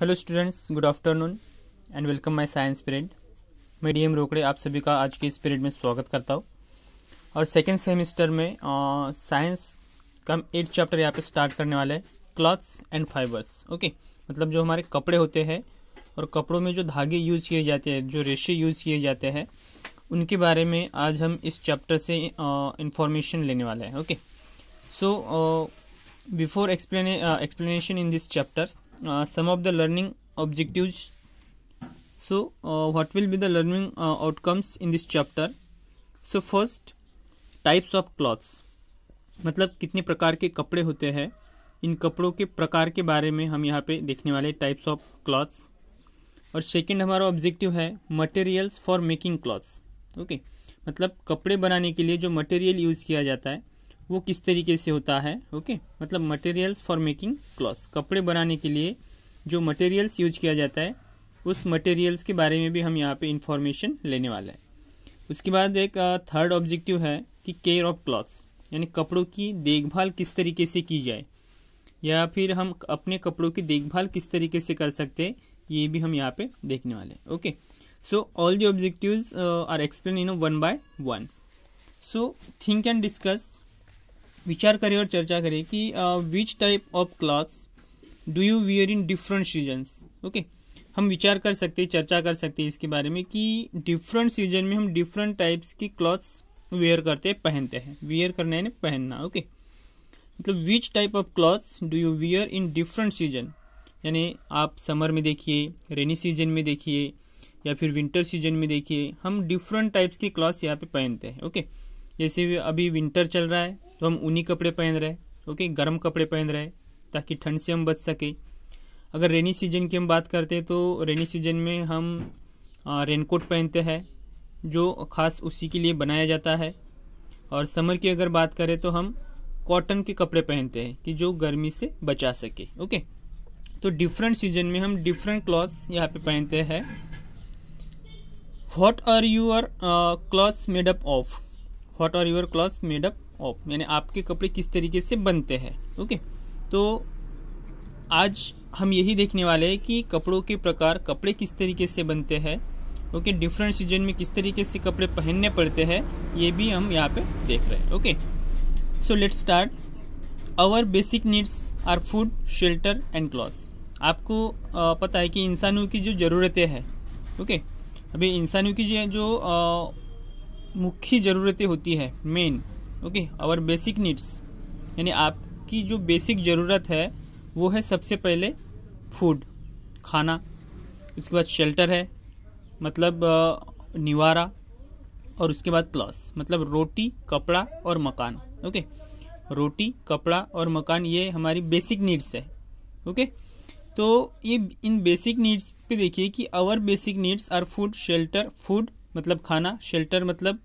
Hello students, good afternoon and welcome my science period. मैं D M Rokade, आप सभी का आज के इस पीरियड में स्वागत करता हूँ। और सेकेंड सेमिस्टर में साइंस का एट चैप्टर यहाँ पे स्टार्ट करने वाले हैं क्लॉथ्स एंड फाइबर्स ओके मतलब जो हमारे कपड़े होते हैं और कपड़ों में जो धागे यूज़ किए जाते हैं, जो रेशे यूज़ किए जाते हैं, उनके बारे में आज हम इस चैप्टर से इंफॉर्मेशन लेने वाले हैं okay so before explain explanation in this chapter uh, some of the learning objectives. So uh, what will be the learning uh, outcomes in this chapter? So first types of clothes मतलब कितने प्रकार के कपड़े होते हैं। इन कपड़ों के प्रकार के बारे में हम यहाँ पे देखने वाले टाइप्स ऑफ़ क्लॉथ्स और सेकंड हमारा ऑब्जेक्टिव है materials for making clothes okay मतलब कपड़े बनाने के लिए जो मटेरियल यूज़ किया जाता है वो किस तरीके से होता है? ओके मतलब मटेरियल्स फॉर मेकिंग क्लॉथ्स कपड़े बनाने के लिए जो मटेरियल्स यूज़ किया जाता है, उस मटेरियल्स के बारे में भी हम यहाँ पे इंफॉर्मेशन लेने वाले हैं। उसके बाद एक थर्ड ऑब्जेक्टिव है कि केयर ऑफ़ क्लॉथ्स यानी कपड़ों की देखभाल किस तरीके से की जाए। या फिर हम अपने कपड़ों की देखभाल किस तरीके से कर सकते हैं, ये भी हम यहाँ पे देखने वाले हैं। Okay so all the objectives are explain in one by one so think and discuss विचार करें और चर्चा करें कि which type of clothes do you wear in different seasons okay हम विचार कर सकते हैं, चर्चा कर सकते हैं इसके बारे में कि डिफरेंट सीज़न में हम डिफरेंट टाइप्स की क्लॉथ्स वेयर करते हैं, पहनते हैं। वियर करना है पहनना ओके मतलब which type of clothes do you wear in different season यानी आप समर में देखिए रेनी सीज़न में देखिए, या फिर विंटर सीज़न में देखिए, हम डिफरेंट टाइप्स की क्लॉथ्स यहाँ पे पहनते हैं ओके जैसे अभी विंटर चल रहा है तो हम ऊनी कपड़े पहन रहे हैं, ओके, गर्म कपड़े पहन रहे ताकि ठंड से हम बच सके। अगर रेनी सीज़न की हम बात करते हैं तो रेनी सीज़न में हम रेनकोट पहनते हैं, जो ख़ास उसी के लिए बनाया जाता है। और समर की अगर बात करें तो हम कॉटन के कपड़े पहनते हैं, कि जो गर्मी से बचा सके, ओके। तो डिफरेंट सीज़न में हम डिफरेंट क्लॉथ्स यहाँ पे पहनते हैं। What are your clothes made up of what are your clothes made up of यानी आपके कपड़े किस तरीके से बनते हैं ओके तो आज हम यही देखने वाले हैं कि कपड़ों के प्रकार कपड़े किस तरीके से बनते हैं ओके डिफरेंट सीज़न में किस तरीके से कपड़े पहनने पड़ते हैं, ये भी हम यहाँ पे देख रहे हैं okay so let start our basic needs are food shelter and clothes आपको पता है कि इंसानों की जो ज़रूरतें हैं ओके अभी इंसानों की जो मुख्य ज़रूरतें होती है main okay our basic needs यानी आपकी जो बेसिक ज़रूरत है, वो है सबसे पहले फ़ूड खाना। उसके बाद शेल्टर है मतलब निवारा, और उसके बाद क्लॉस मतलब रोटी, कपड़ा और मकान। ओके रोटी, कपड़ा और मकान, ये हमारी बेसिक नीड्स है। ओके तो ये इन बेसिक नीड्स पे देखिए कि our basic needs are food shelter food मतलब खाना शेल्टर मतलब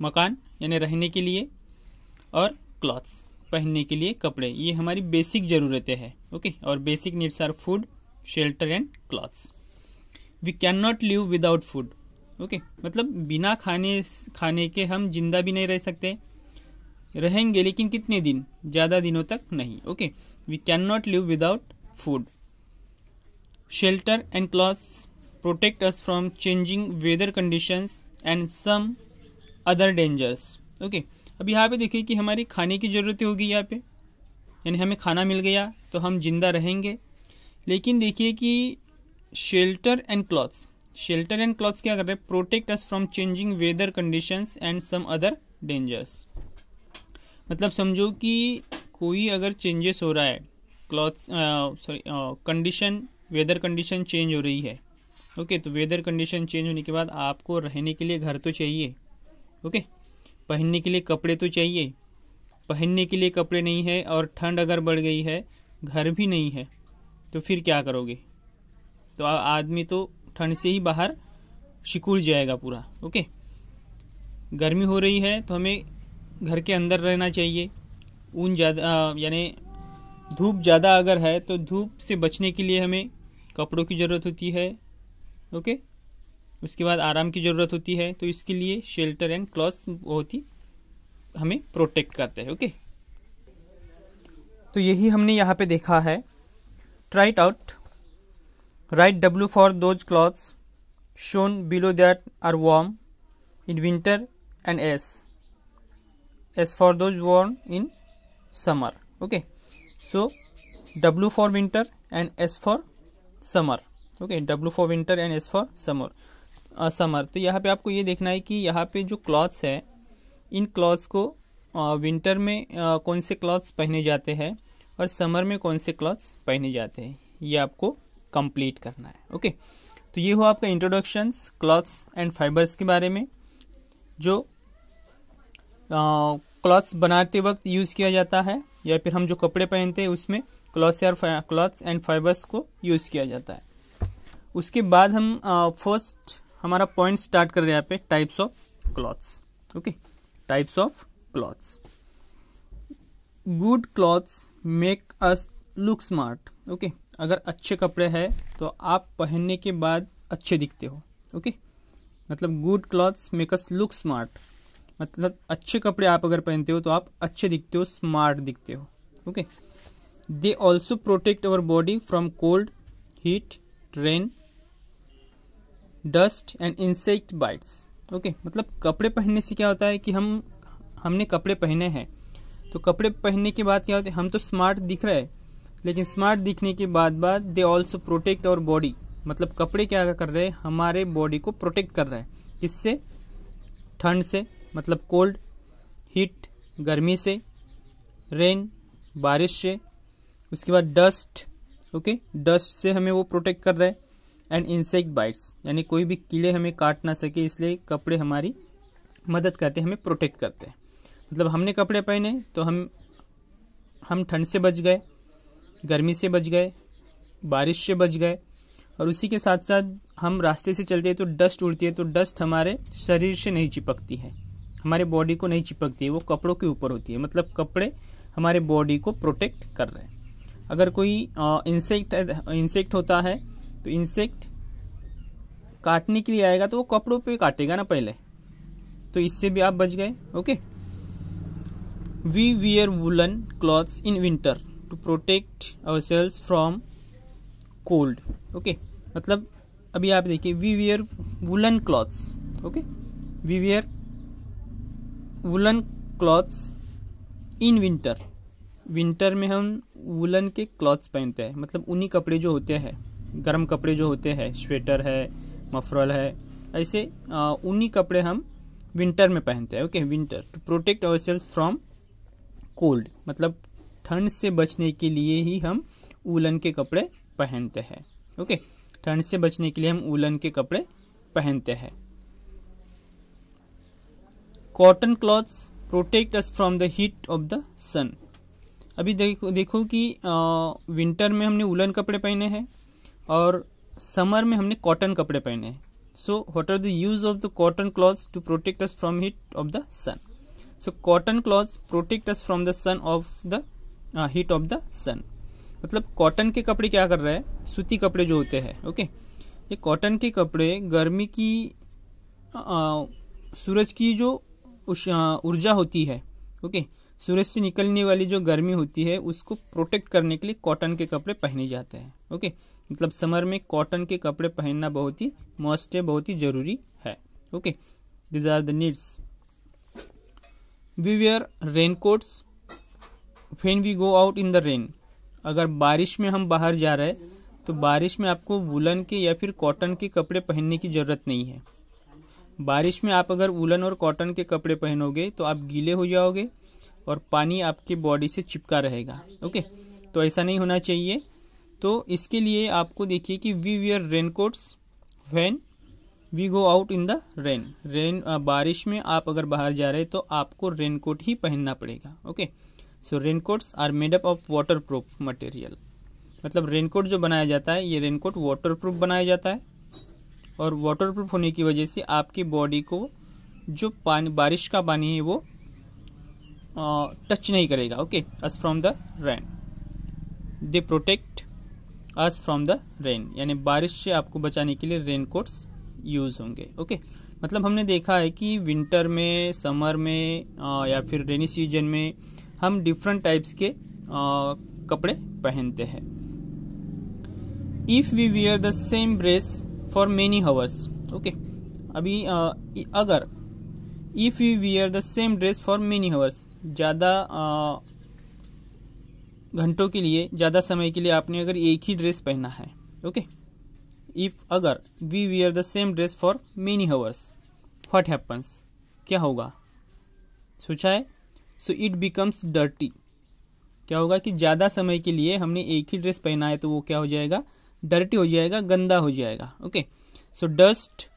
मकान, यानी रहने के लिए। और क्लॉथ्स पहनने के लिए कपड़े। ये हमारी बेसिक ज़रूरतें हैं ओके और basic needs are food shelter and clothes we can not live without food okay मतलब बिना खाने खाने के हम ज़िंदा भी नहीं रह सकते। रहेंगे लेकिन कितने दिन? ज़्यादा दिनों तक नहीं okay we can not live without food shelter and clothes protect us from changing weather conditions and some other dangers okay अब यहाँ पे देखिए कि हमारी खाने की ज़रूरत होगी यहाँ पे। यानी हमें खाना मिल गया तो हम ज़िंदा रहेंगे। लेकिन देखिए कि shelter and clothes shelter and clothes क्या कर रहे हैं? Protect us from changing weather conditions and some other dangers मतलब समझो कि कोई अगर चेंजेस हो रहा है clothes sorry condition weather condition change हो रही है। ओके okay, तो वेदर कंडीशन चेंज होने के बाद आपको रहने के लिए घर तो चाहिए। Okay okay? पहनने के लिए कपड़े तो चाहिए। पहनने के लिए कपड़े नहीं है और ठंड अगर बढ़ गई है, घर भी नहीं है तो फिर क्या करोगे? तो आदमी तो ठंड से ही बाहर शिकुड़ जाएगा पूरा, ओके? गर्मी हो रही है तो हमें घर के अंदर रहना चाहिए। ऊन ज़्यादा यानी धूप ज़्यादा अगर है तो धूप से बचने के लिए हमें कपड़ों की ज़रूरत होती है, ओके? उसके बाद आराम की ज़रूरत होती है तो इसके लिए शेल्टर एंड क्लॉथ्स बहुत ही हमें प्रोटेक्ट करते हैं ओके तो यही हमने यहाँ पे देखा है। Try it out write W for those clothes shown below that are warm in winter and S S for those warm in summer okay so W for winter and S for summer okay W for winter and S for summer summer तो यहाँ पे आपको ये देखना है कि यहाँ पे जो क्लॉथ्स है, इन क्लॉथ्स को विंटर में कौन से क्लॉथ्स पहने जाते हैं और समर में कौन से क्लॉथ्स पहने जाते हैं, ये आपको कंप्लीट करना है, ओके? तो ये हुआ आपका इंट्रोडक्शंस क्लॉथ्स एंड फाइबर्स के बारे में, जो क्लॉथ्स बनाते वक्त यूज़ किया जाता है, या फिर हम जो कपड़े पहनते हैं उसमें क्लॉथ्स या क्लॉथ्स एंड फाइबर्स को यूज़ किया जाता है। उसके बाद हम फ़र्स्ट हमारा पॉइंट स्टार्ट कर रहे हैं यहाँ पे types of clothes okay types of clothes good clothes make us look smart okay अगर अच्छे कपड़े हैं तो आप पहनने के बाद अच्छे दिखते हो. Okay okay? मतलब good clothes make us look smart मतलब अच्छे कपड़े आप अगर पहनते हो तो आप अच्छे दिखते हो स्मार्ट दिखते हो. Okay they also protect our body from cold heat rain dust and insect bites. Okay मतलब कपड़े पहनने से क्या होता है कि हम, हमने कपड़े पहने हैं। तो कपड़े पहनने के बाद क्या होता है, हम तो स्मार्ट दिख रहे हैं, लेकिन स्मार्ट दिखने के बाद बाद they also protect our body मतलब कपड़े क्या कर रहे हैं, हमारे बॉडी को प्रोटेक्ट कर रहे हैं। किससे? ठंड से मतलब कोल्ड हीट गर्मी से रेन बारिश से। उसके बाद डस्ट ओके डस्ट से हमें वो प्रोटेक्ट कर रहे हैं। एंड इंसेक्ट बाइट्स यानी कोई भी कीड़े हमें काट ना सके, इसलिए कपड़े हमारी मदद करते हैं, हमें प्रोटेक्ट करते हैं। मतलब हमने कपड़े पहने तो हम हम ठंड से बच गए, गर्मी से बच गए, बारिश से बच गए, और उसी के साथ साथ हम रास्ते से चलते हैं तो डस्ट उड़ती है तो डस्ट हमारे शरीर से नहीं चिपकती है, हमारे बॉडी को नहीं चिपकती है, वो कपड़ों के ऊपर होती है। मतलब कपड़े हमारे बॉडी को प्रोटेक्ट कर रहे हैं। अगर कोई इंसेक्ट इंसेक्ट होता है तो इंसेक्ट काटने के लिए आएगा तो वो कपड़ों पे काटेगा ना पहले। तो इससे भी आप बच गए okay we wear woollen clothes in winter to protect ourselves from cold okay मतलब अभी आप देखिए we wear woollen clothes okay we wear woollen clothes in winter winter में हम वुलन के क्लॉथ्स पहनते हैं मतलब उन्हीं कपड़े जो होते हैं। गर्म कपड़े जो होते हैं, स्वेटर है, मफरल है, ऐसे ऊनी कपड़े हम विंटर में पहनते हैं okay winter to protect our self from cold मतलब ठंड से बचने के लिए ही हम ऊलन के कपड़े पहनते हैं ओके ठंड से बचने के लिए हम ऊलन के कपड़े पहनते हैं। Cotton clothes protect us from the heat of the sun अभी देखो देखो कि विंटर में हमने उलन कपड़े पहने हैं और समर में हमने कॉटन कपड़े पहने हैं। So what are the use of the cotton clothes to protect us from heat of the sun so cotton clothes protect us from the sun of the heat of the sun मतलब cotton के कपड़े क्या कर रहे हैं? सूती कपड़े जो होते हैं ओके ये कॉटन के कपड़े गर्मी की आ, सूरज की जो ऊर्जा होती है ओके सूरज से निकलने वाली जो गर्मी होती है, उसको प्रोटेक्ट करने के लिए कॉटन के कपड़े पहने जाते हैं ओके मतलब समर में कॉटन के कपड़े पहनना बहुत ही मस्ट है, बहुत ही ज़रूरी है okay these are the needs we wear rain coats when we go out in the rain अगर बारिश में हम बाहर जा रहे हैं तो बारिश में आपको वुलन के या फिर कॉटन के कपड़े पहनने की ज़रूरत नहीं है। बारिश में आप अगर वुलन और कॉटन के कपड़े पहनोगे तो आप गीले हो जाओगे और पानी आपके बॉडी से चिपका रहेगा ओके तो ऐसा नहीं होना चाहिए। तो इसके लिए आपको देखिए कि we wear rain coats when we go out in the rain rain बारिश में आप अगर बाहर जा रहे हैं तो आपको रेन कोट ही पहनना पड़ेगा okay so rain coats are made up of waterproof material मतलब रेन कोट जो बनाया जाता है, ये रेन कोट वाटर प्रूफ बनाया जाता है। और वाटर प्रूफ होने की वजह से आपकी बॉडी को जो पानी, बारिश का पानी है, वो टच नहीं करेगा okay us from the rain they protect us from the rain यानी बारिश से आपको बचाने के लिए रेन कोट्स यूज़ होंगे ओके मतलब हमने देखा है कि विंटर में समर में आ, या फिर रेनी सीज़न में हम डिफरेंट टाइप्स के आ, कपड़े पहनते हैं। If we wear the same dress for many hours okay अभी uh, अगर if we wear the same dress for many hours ज़्यादा घंटों के लिए, ज़्यादा समय के लिए आपने अगर एक ही ड्रेस पहना है ओके इफ़ अगर we wear the same dress for many hours what happens क्या होगा? सोचा है? सो इट बिकम्स डर्टी क्या होगा कि ज़्यादा समय के लिए हमने एक ही ड्रेस पहना है तो वो क्या हो जाएगा? डर्टी हो जाएगा, गंदा हो जाएगा okay so dust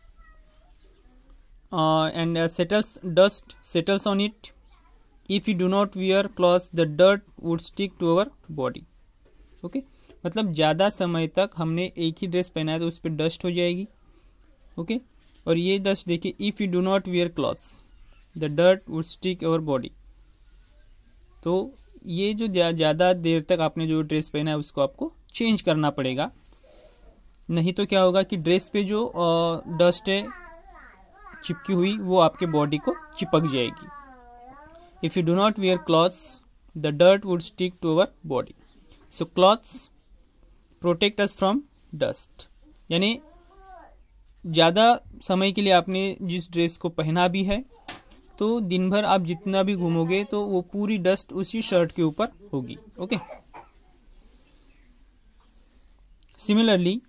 and settles dust settles on it if you do not wear cloth the dirt would stick to our body okay मतलब ज़्यादा समय तक हमने एक ही ड्रेस पहना है तो उस पर डस्ट हो जाएगी। Okay okay? और ये डस्ट देखिए if you do not wear clothes the dirt would stick our body तो ये जो ज़्यादा देर तक आपने जो ड्रेस पहना है उसको आपको चेंज करना पड़ेगा। नहीं तो क्या होगा कि ड्रेस पे जो डस्ट है चिपकी हुई, वो आपके बॉडी को चिपक जाएगी। If you do not wear clothes the dirt would stick to our body so clothes protect us from dust यानी, ज़्यादा समय के लिए आपने जिस ड्रेस को पहना भी है तो दिन भर आप जितना भी घूमोगे तो वो पूरी डस्ट उसी शर्ट के ऊपर होगी। Okay similarly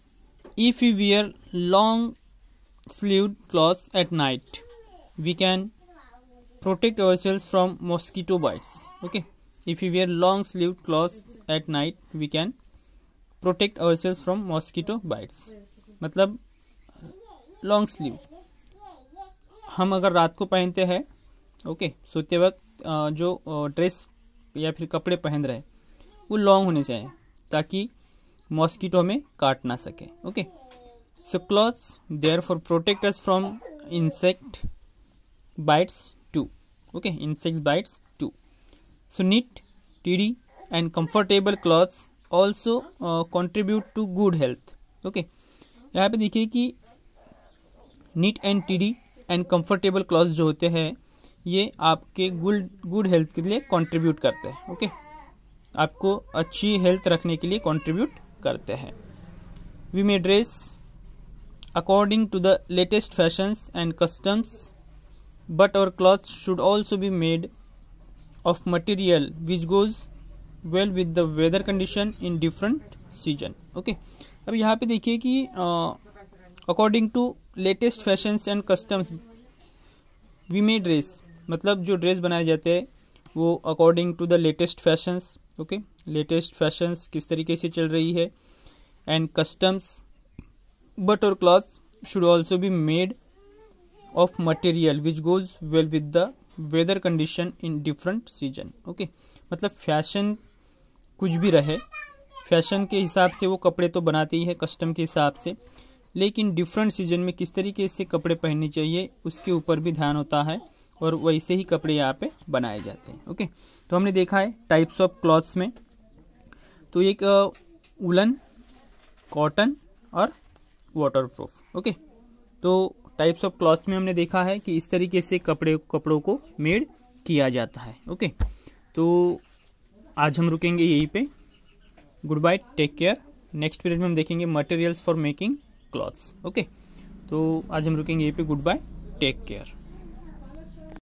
if you wear long clothes at night we can protect ourselves from mosquito bites okay if you wear long sleeve clothes at night we can protect ourselves from mosquito bites मतलब long sleeve हम अगर रात को पहनते हैं okay सोते वक्त जो ड्रेस या फिर कपड़े पहन रहे वो लॉन्ग होने चाहिए, ताकि मॉस्किटो में काट ना सके okay so clothes therefore protect us from insect bites too okay insect bites too so neat tidy and comfortable clothes also contribute to good health okay यहाँ पे देखिए कि neat and tidy and comfortable cloth जो होते हैं, ये आपके good good health के लिए कंट्रीब्यूट करते हैं. ओके आपको अच्छी हेल्थ रखने के लिए कंट्रीब्यूट करते हैं. We may dress according to the latest fashions and customs but our cloth should also be made of material which goes well with the weather condition in different season okay अब यहाँ पे देखिए कि according to latest fashions and customs we may dress मतलब जो dress बनाए जाते हैं, वो according to the latest fashions okay latest fashions किस तरीके से चल रही है? एंड कस्टम्स और cloth should also be made of material which goes well with the weather condition in different season okay मतलब फ़ैशन कुछ भी रहे फ़ैशन के हिसाब से वो कपड़े तो बनाते ही है कस्टम के हिसाब से। लेकिन डिफरेंट सीज़न में किस तरीके से कपड़े पहनने चाहिए, उसके ऊपर भी ध्यान होता है और वैसे ही कपड़े यहाँ पे बनाए जाते हैं ओके तो हमने देखा है टाइप्स ऑफ़ क्लॉथ्स में। तो एक उलन कॉटन और वाटर प्रूफ ओके तो टाइप्स ऑफ़ क्लॉथ्स में हमने देखा है कि इस तरीके से कपड़े, कपड़ों को मेड किया जाता है ओके तो आज हम रुकेंगे यहीं पे। Goodbye take care next period में हम देखेंगे materials for making clothes okay तो आज हम रुकेंगे यहीं पे। Good bye take care